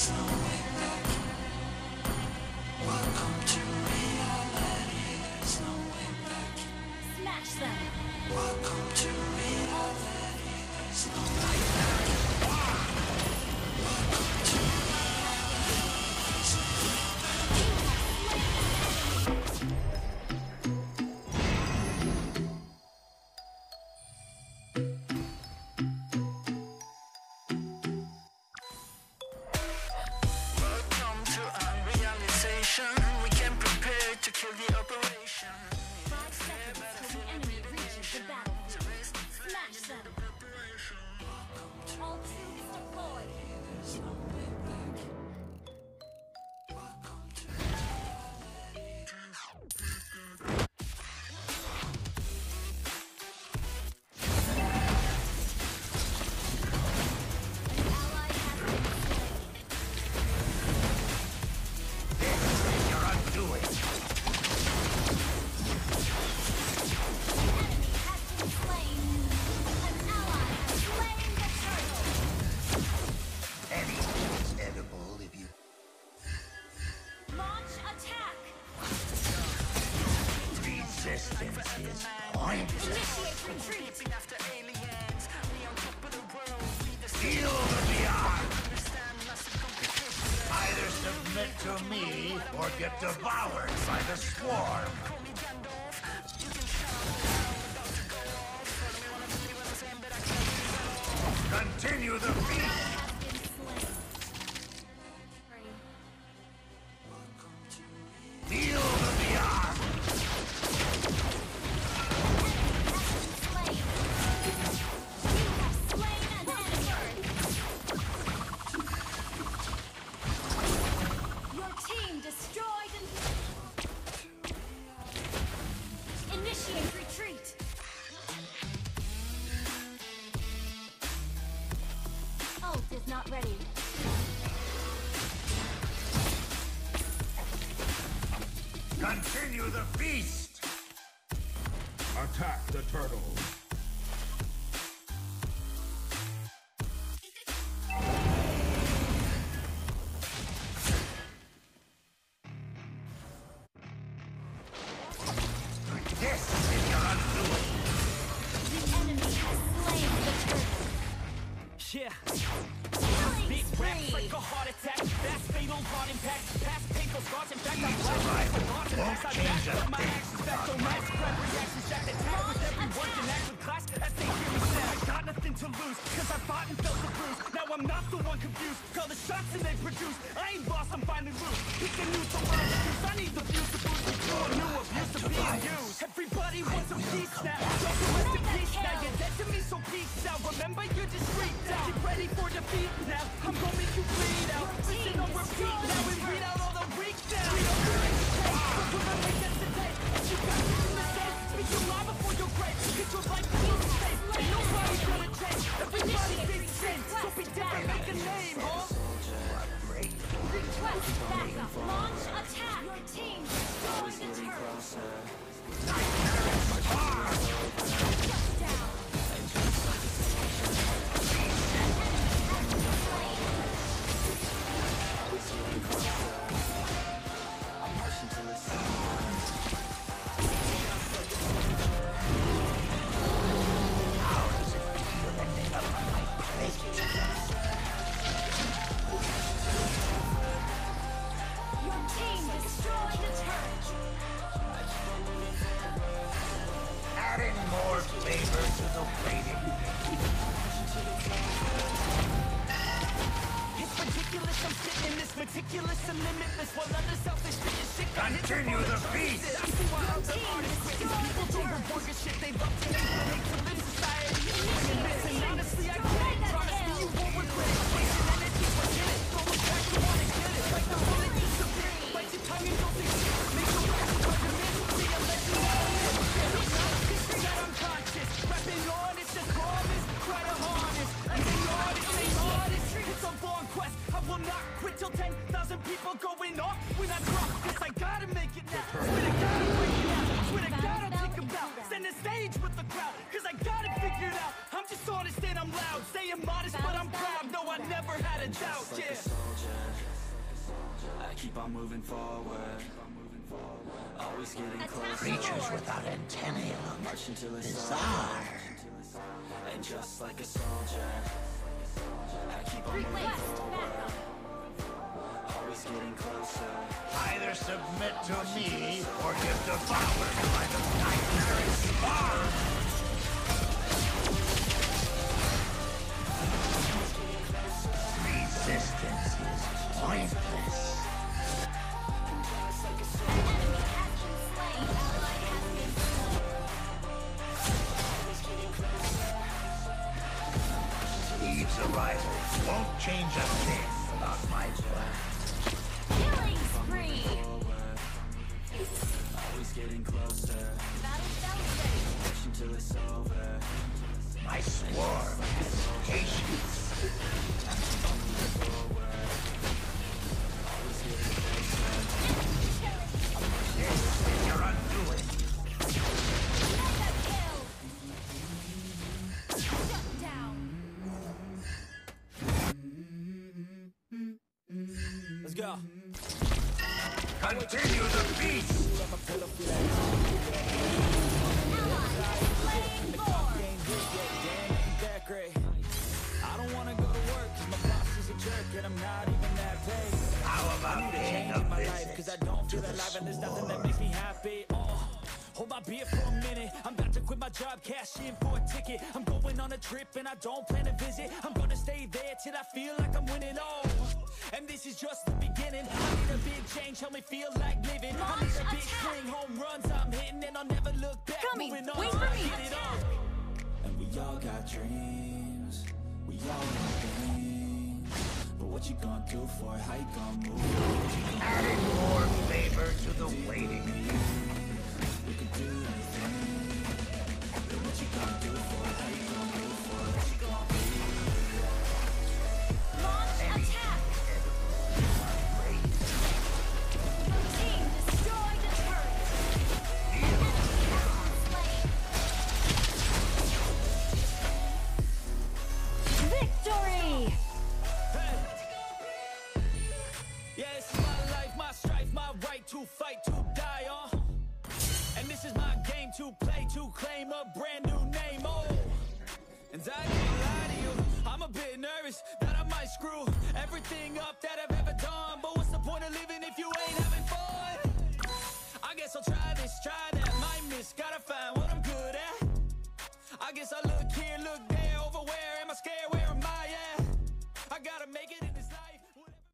Smash All troops deployed! Submit to me or get devoured by the swarm. Call me Gandalf. Ult is not ready. Continue the feast. Attack the turtle. Yeah big like a heart attack. Fast fatal heart impact. Past painful scars. In fact, I'm a my actions mass crap reactions with everyone act with class as they hear me I got nothing to lose cause I fought and felt the bruise now I'm not the one confused call the shots and they produce I ain't lost I'm finally loose pick a new to learn cause I need the views to boost to a new abuse of being used everybody wants a piece now don't rest in peace now you're dead to me so peace out remember you're discreet now get ready for defeat name huh Request backup. Launch attack. Your team destroyed the turtle. Meticulous and limitless While others selfish shit shit got Continue the feast. I see why other artists quit People do burger shit they love to hate But to live society. Bringing this and honestly I never had a doubt, like yeah. a soldier. I keep on moving forward. Always getting closer. Creatures without antennae look Marching till it's bizarre. And just like a soldier, I keep on moving forward. backup. Always getting closer. Either submit to me or get devoured by the nightmare swarm. Is Let's go. Continue the beast. Ally slain more. that great. I don't wanna go to work, cause my boss is a jerk and I'm not even that paid. How about paying Change a in my life, cause I don't feel alive and there's nothing that makes me happy. Oh. Hold my beer for a minute. I'm about to quit my job, cash in for a ticket. I'm going on a trip and I don't plan to visit. I'm gonna stay there till I feel like I'm winning. Oh, and this is just the beginning. I need a big change, help me feel like living. I need a Launch big attack. swing, home runs I'm hitting, and I'll never look back. Coming, on, wait for me. get it on. And we all got dreams. We all want things. But what you gonna do for it? How you gonna move? Adding more favor to the waiting. To fight, to die on. And this is my game to play, to claim a brand new name, oh. And I can't lie to you, I'm a bit nervous that I might screw everything up that I've ever